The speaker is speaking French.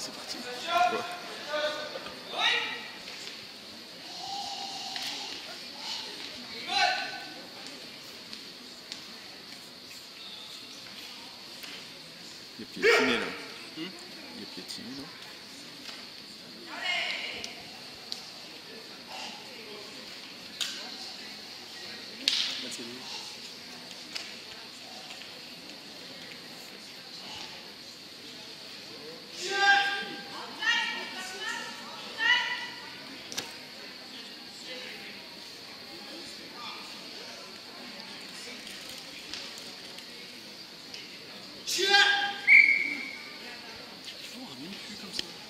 c'est parti. Il est piétiné là. Il est piétiné là. Lui. Here comes the